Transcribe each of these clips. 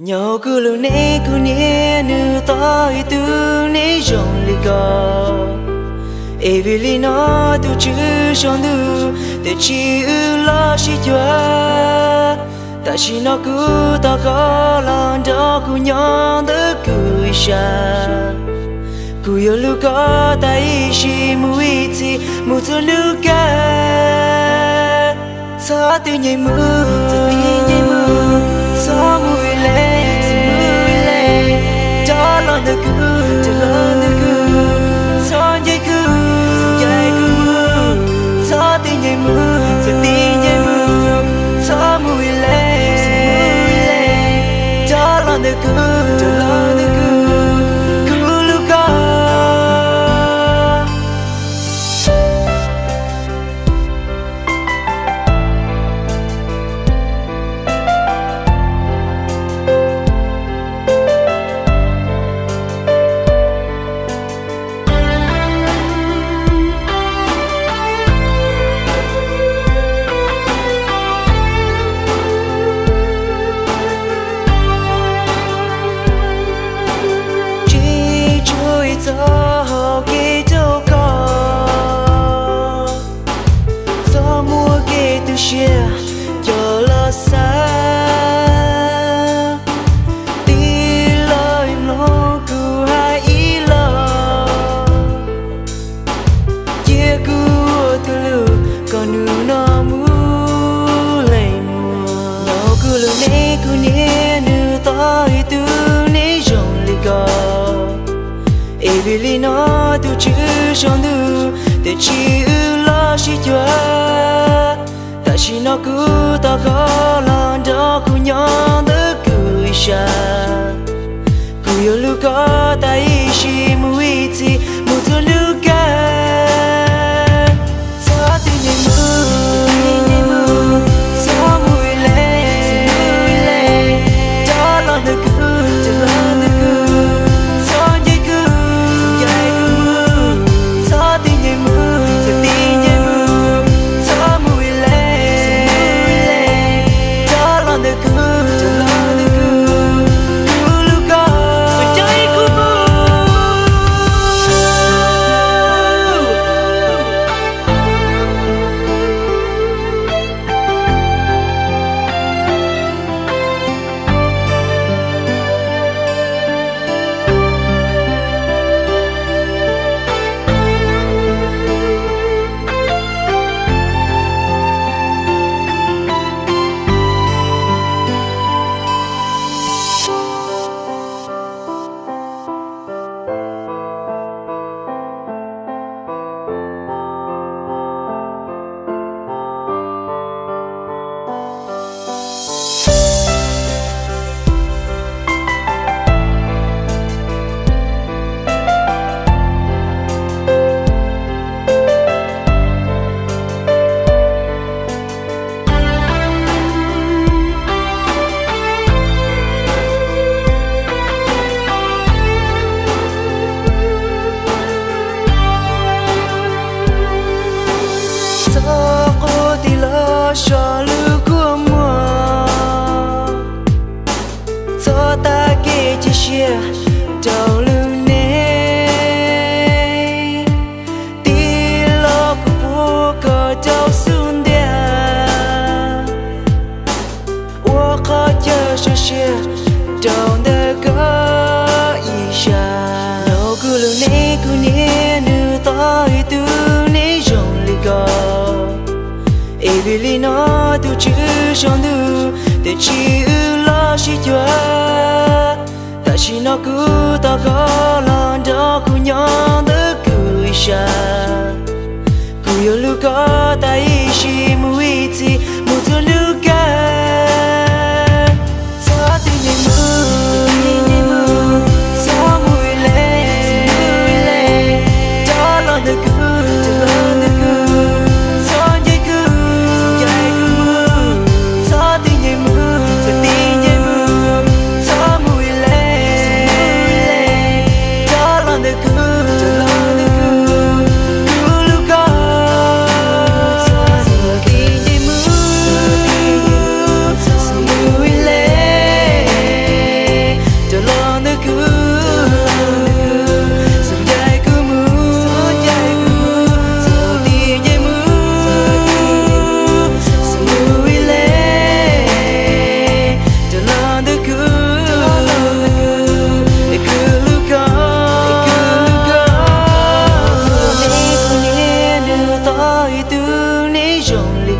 nhau cứ lưu nế cứ nhé nữ tay tư nế rong lì gò. Ê vì lì nó tư chữ trong nữ Tư chỉ ư lo xí chua ta chỉ nó cứ ta có lòng đó cứ nhon tư cứ xa. Cứ yêu lưu có ta ý chỉ mũi chỉ mũi cho lưu cả sao tự nhiên mưa the good, So vì lý nó tu chữ cho đủ, để chỉ ư lo chỉ cho, ta chỉ nó cứ ta có lòng đó cứ nhon vì lý nó tu chữ trong tu để chỉ ư lo chỉ cho ta cứ ta có lòng đó cứ nhớ tới cứ xa cứ yêu lúc có ta ý mũi.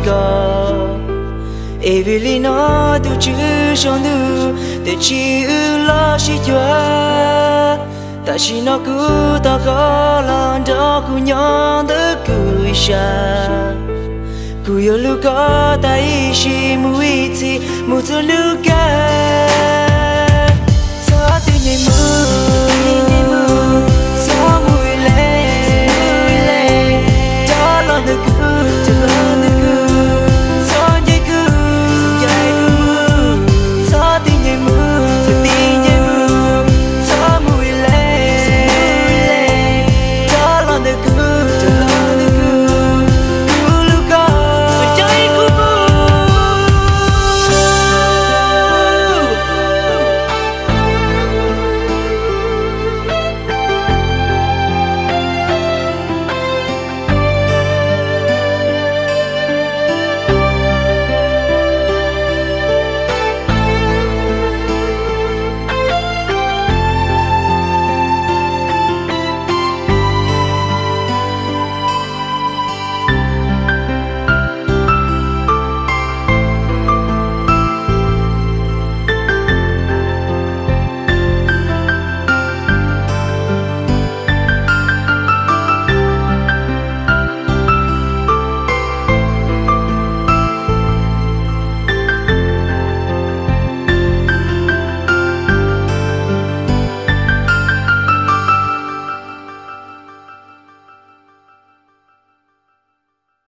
ga Evelina tu chữ cho nữ Để chi ư lo chi chua Ta chi nó cứ ta có là đó cứ nhớ tớ cứ xa Cứ yêu lưu có ta ý chi mù ý chi mù cho lưu ca Sao tình ngày mưa